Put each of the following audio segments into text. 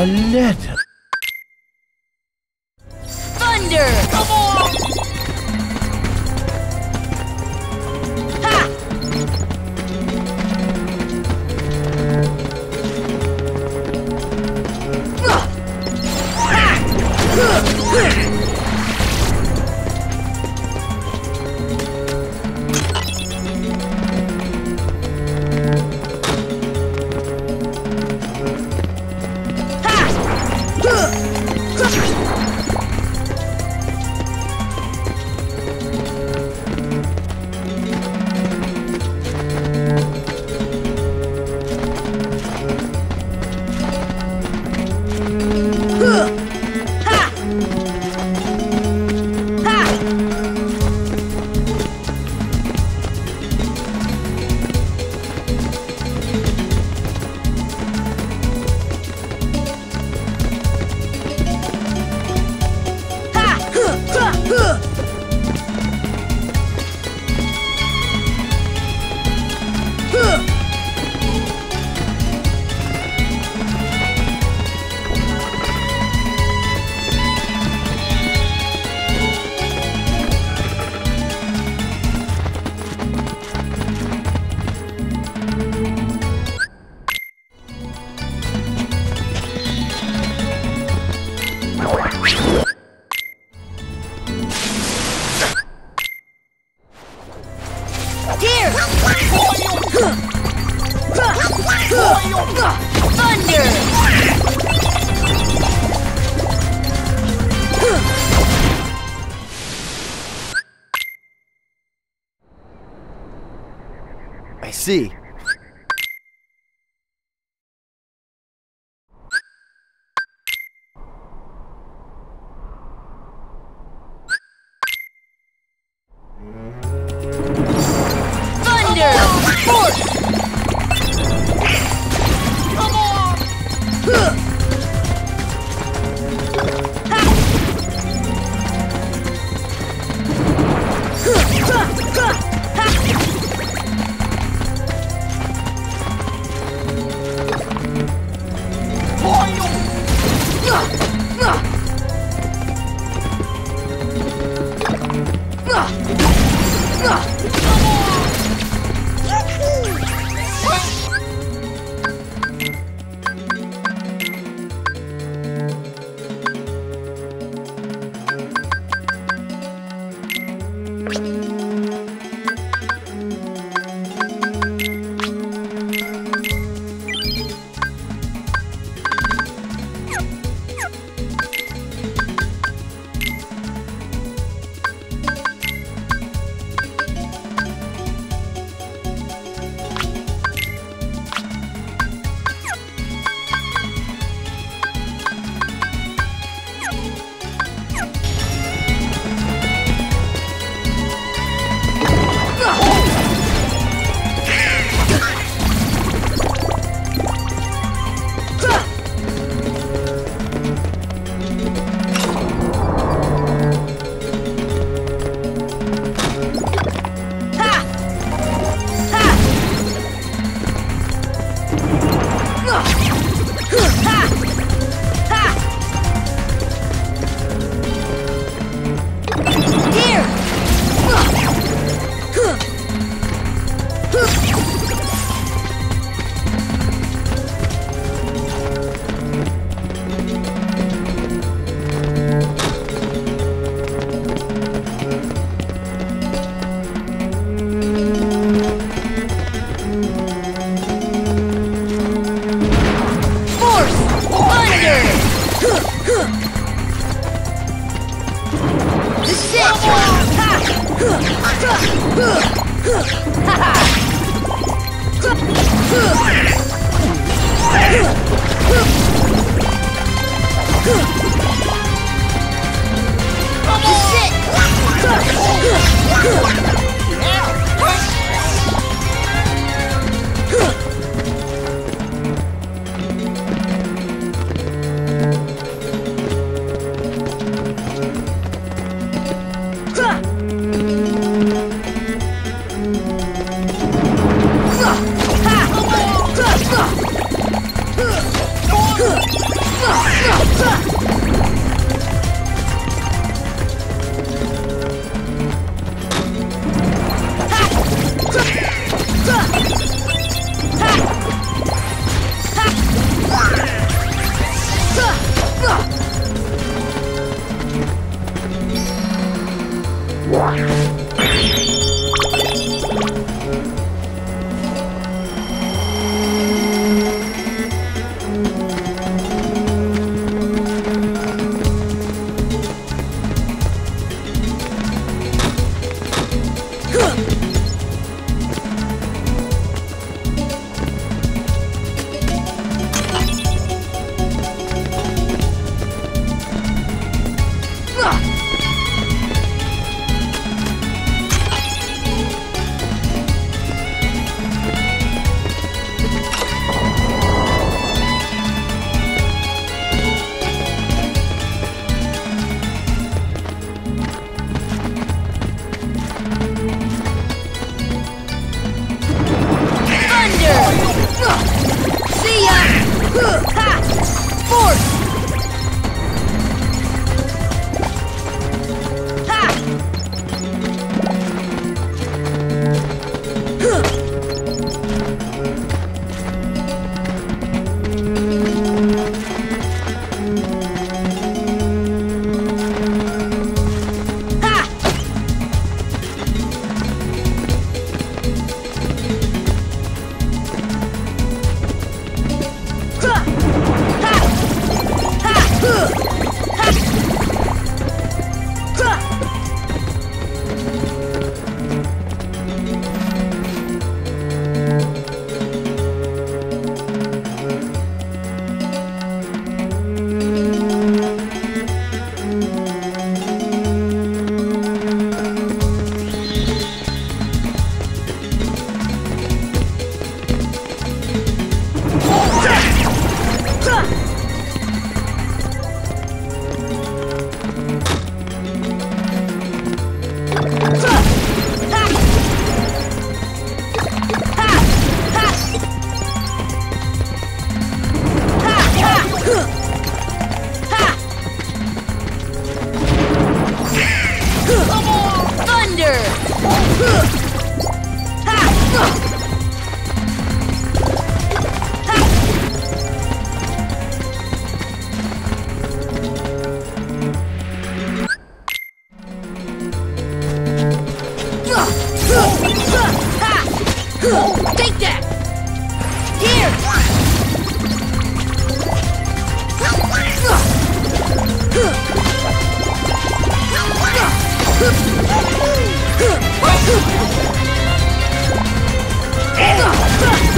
A letter.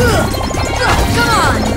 Come on!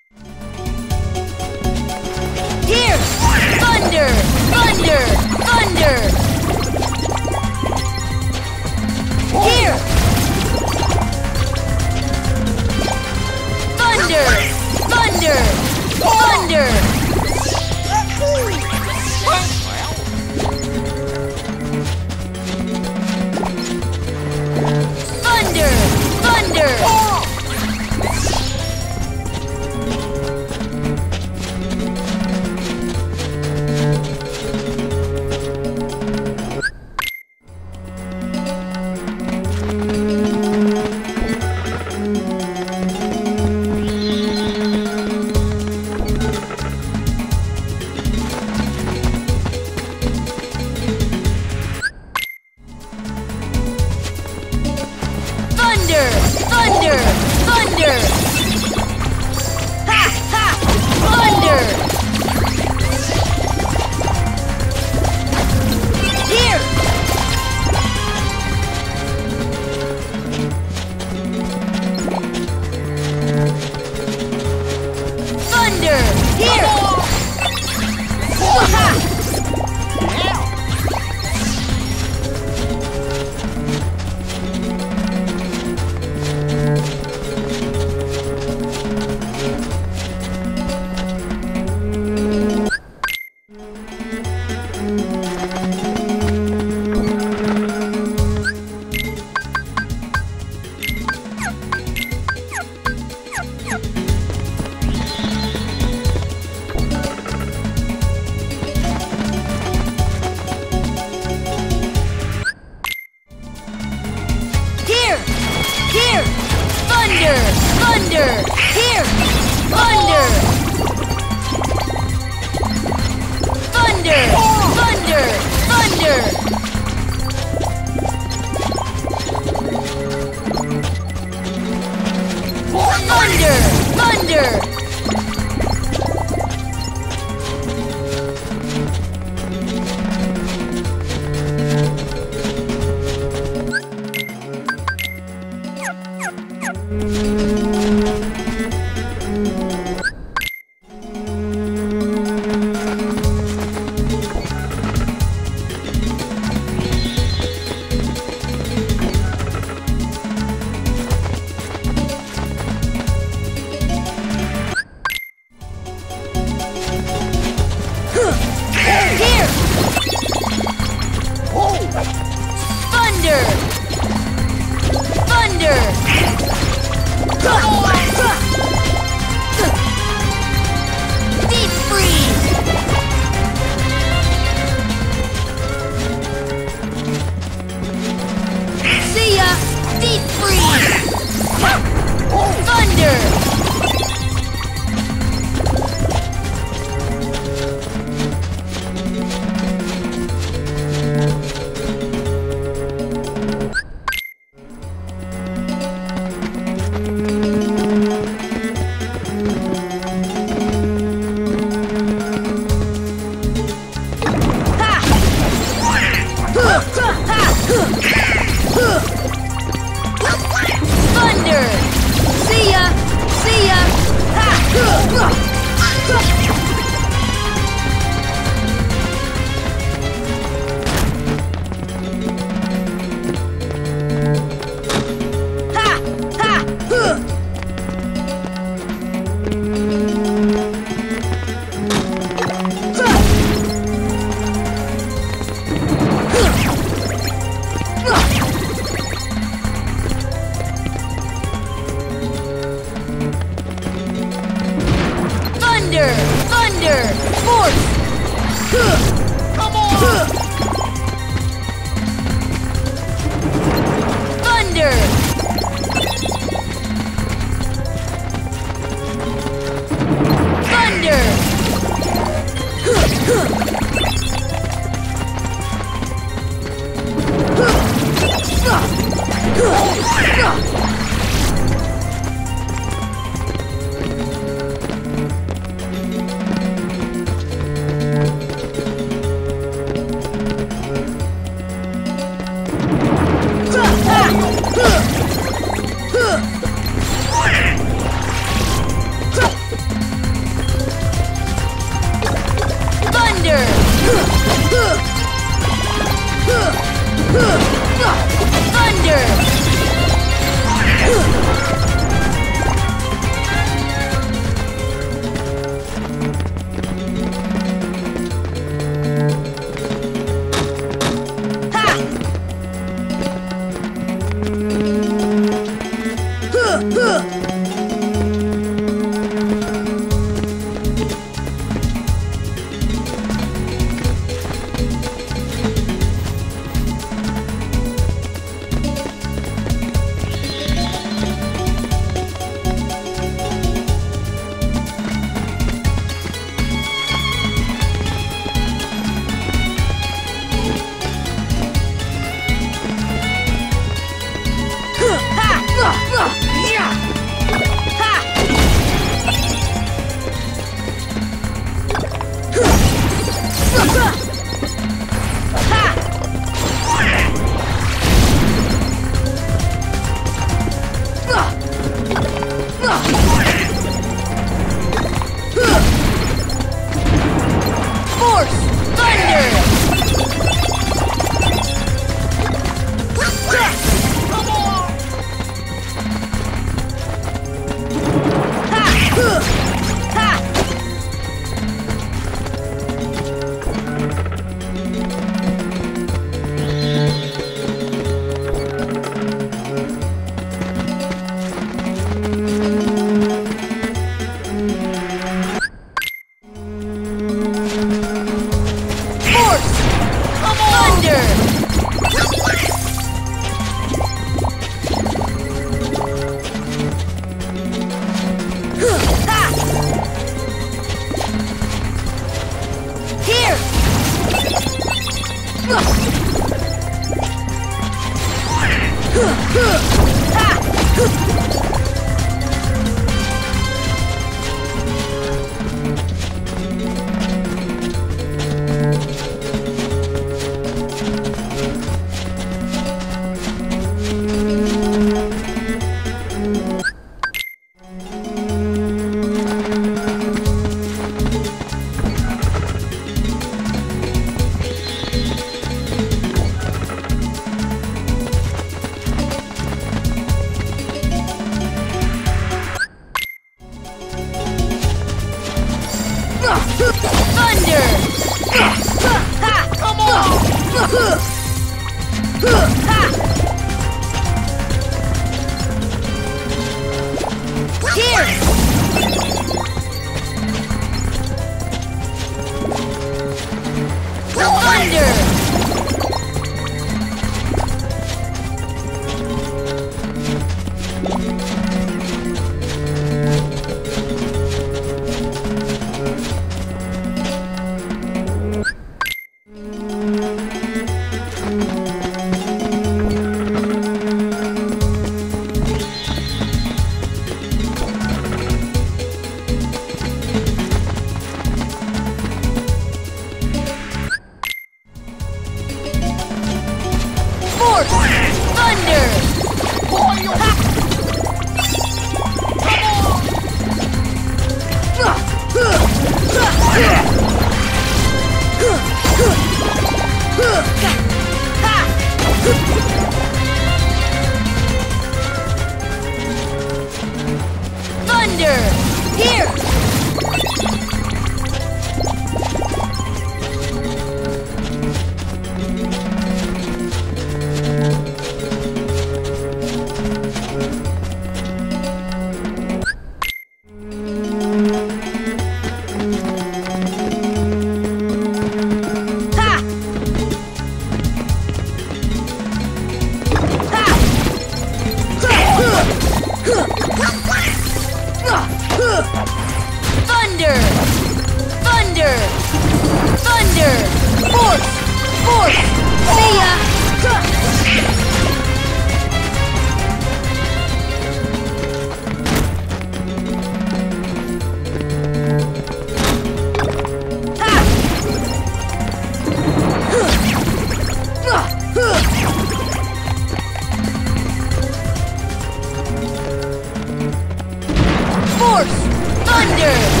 Thunder!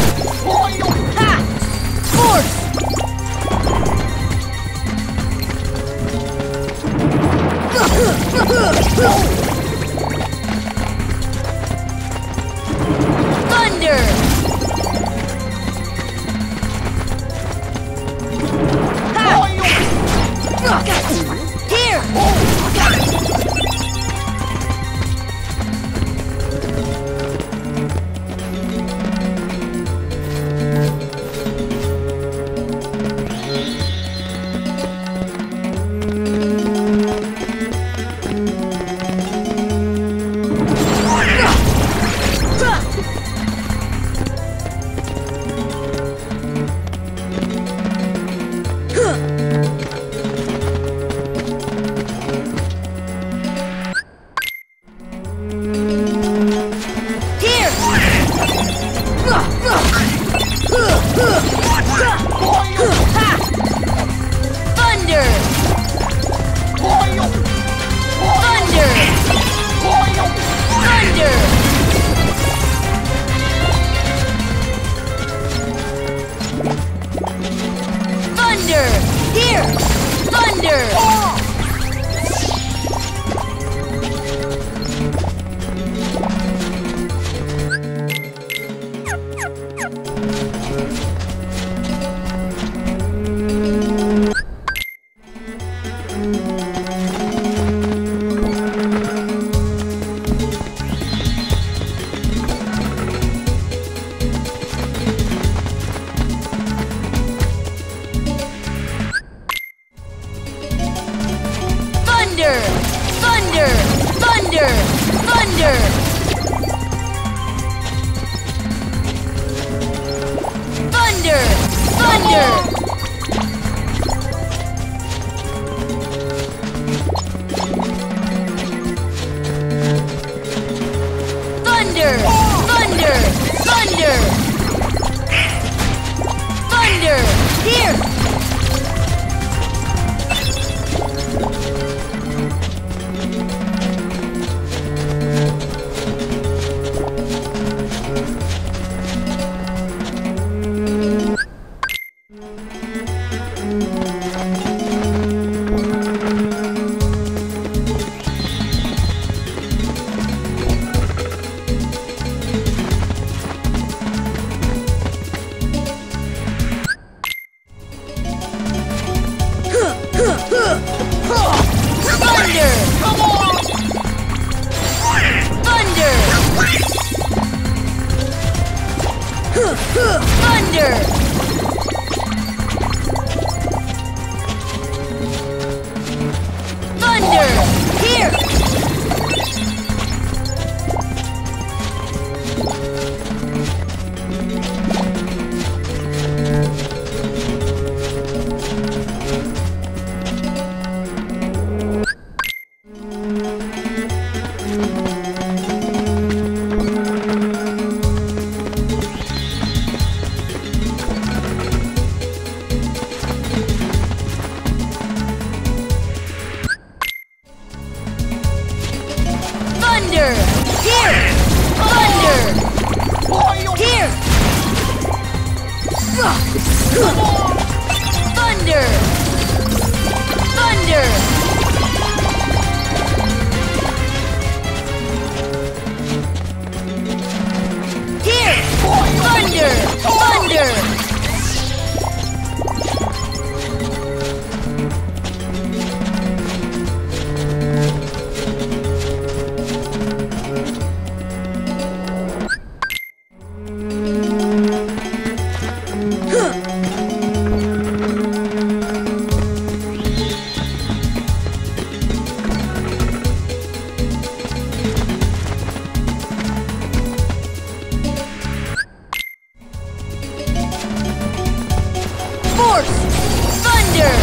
Thunder!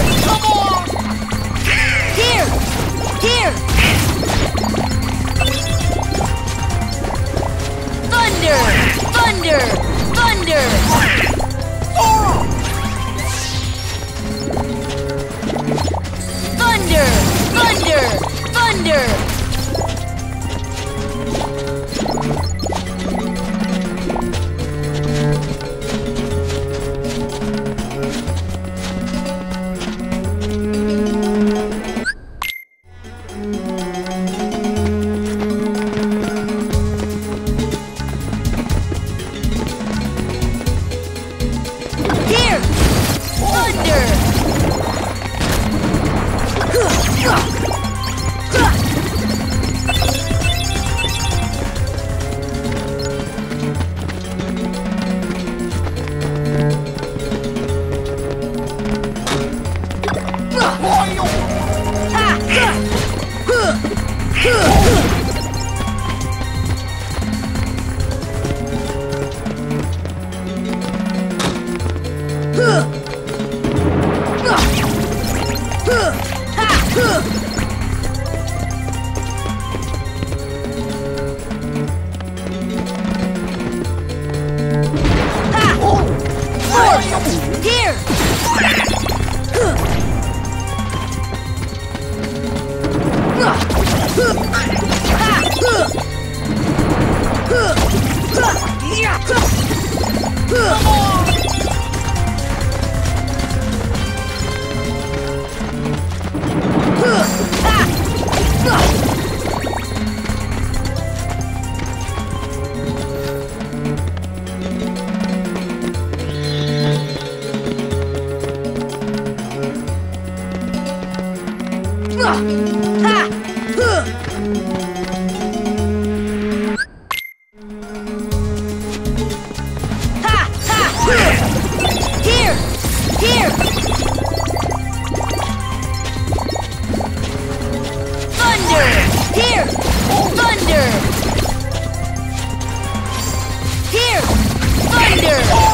Here! Here! Thunder! Thunder! Thunder! Thunder! Thunder! Thunder! Here! Thunder!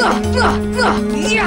这这这呀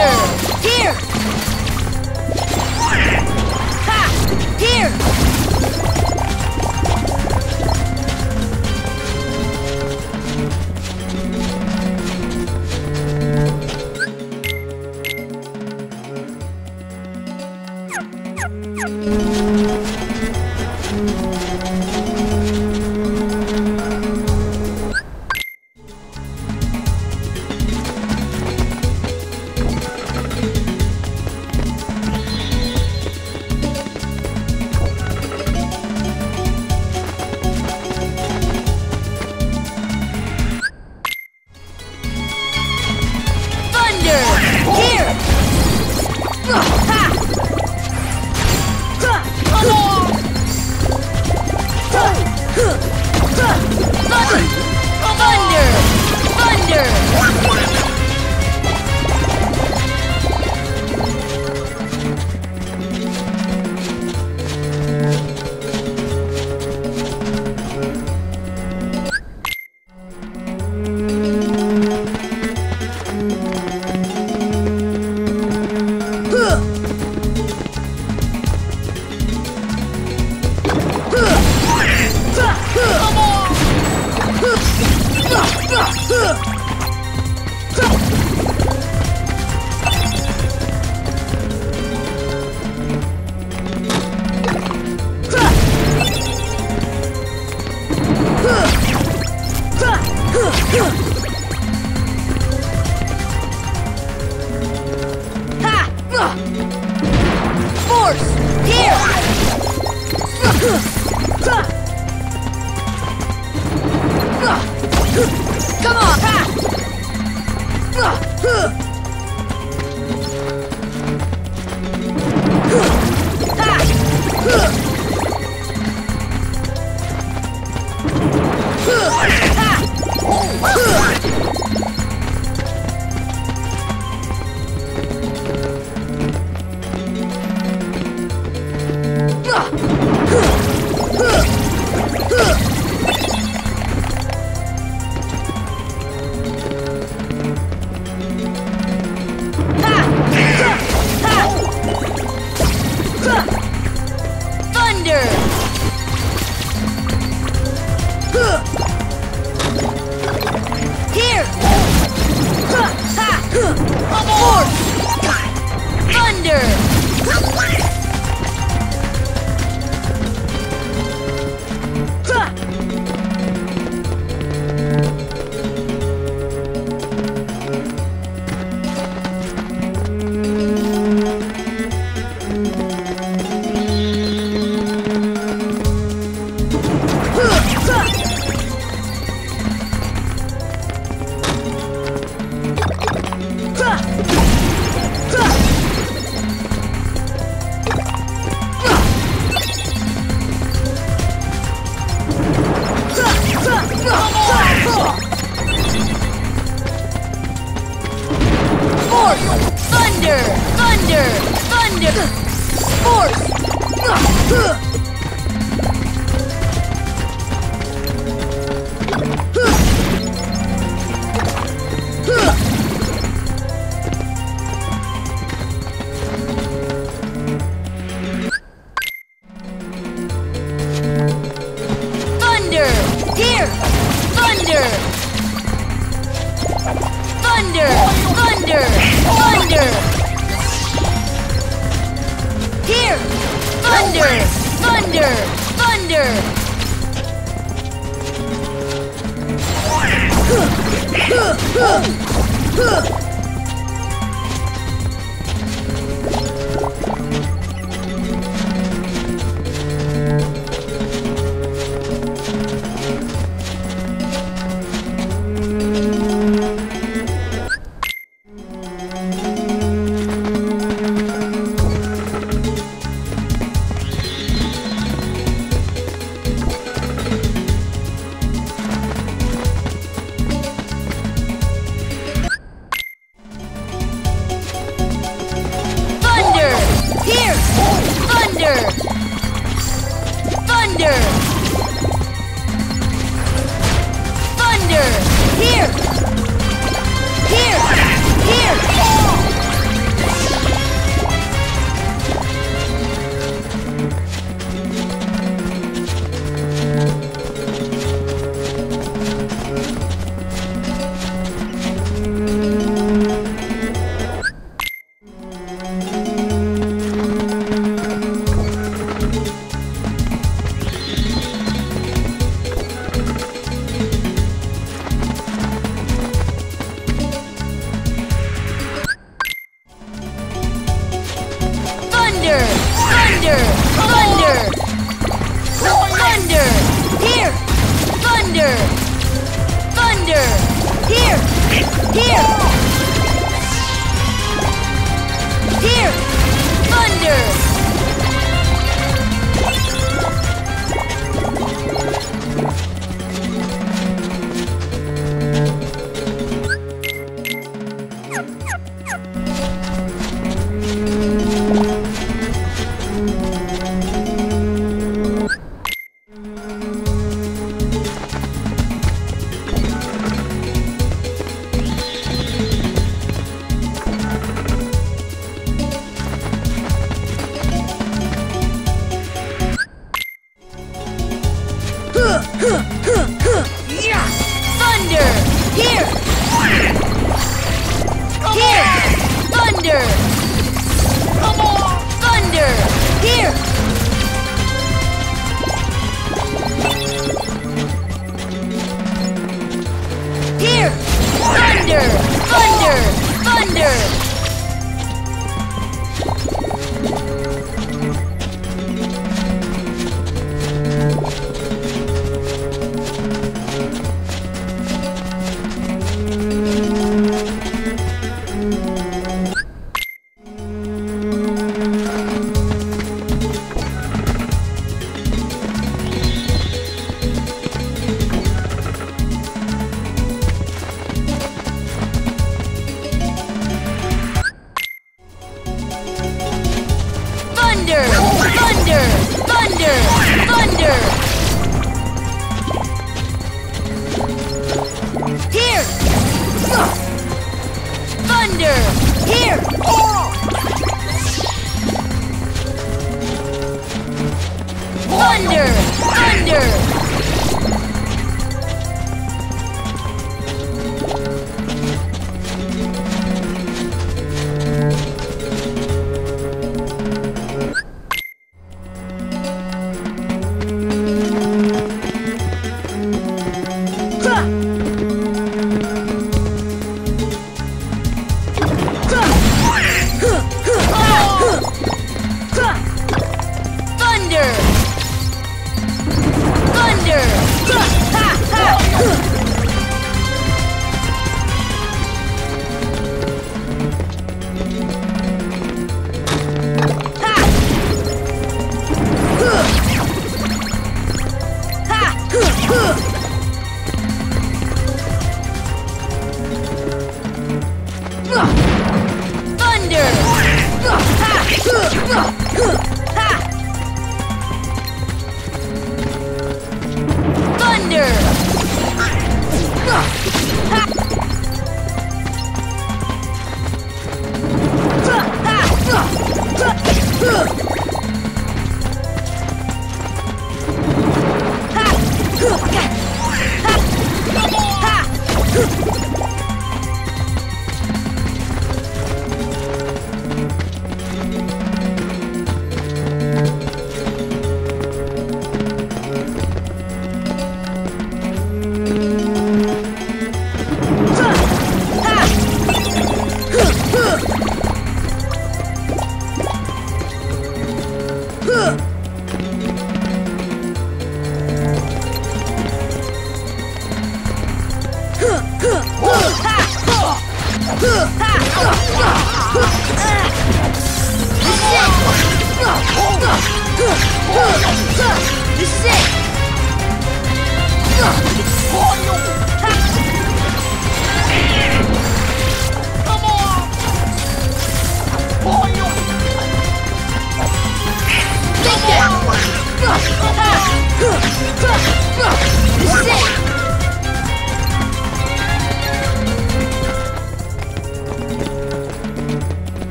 Thunder! Here! Ha! Here!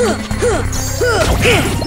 Oh! Here!